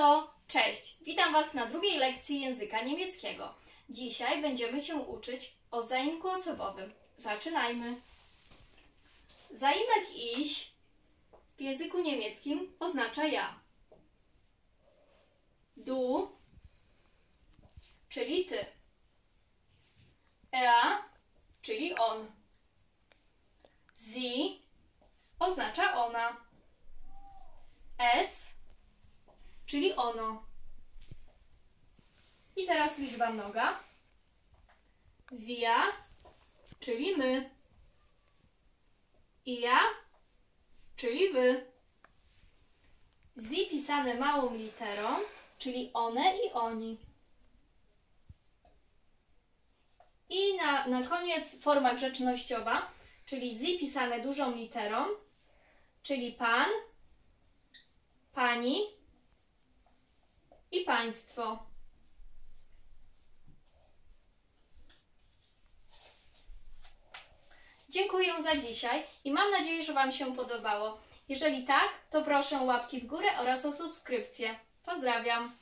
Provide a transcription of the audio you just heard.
Halo, cześć! Witam Was na drugiej lekcji języka niemieckiego. Dzisiaj będziemy się uczyć o zaimku osobowym. Zaczynajmy. Zaimek ich w języku niemieckim oznacza ja. Du, czyli ty. Er, czyli on. Sie oznacza ona. Es, czyli ono. I teraz liczba mnoga. Wir, czyli my. I ja, czyli wy. Sie pisane małą literą, czyli one i oni. I na, na koniec forma grzecznościowa, czyli sie pisane dużą literą, czyli pan, pani i państwo. Dziękuję za dzisiaj i mam nadzieję, że Wam się podobało. Jeżeli tak, to proszę łapki w górę oraz o subskrypcję. Pozdrawiam!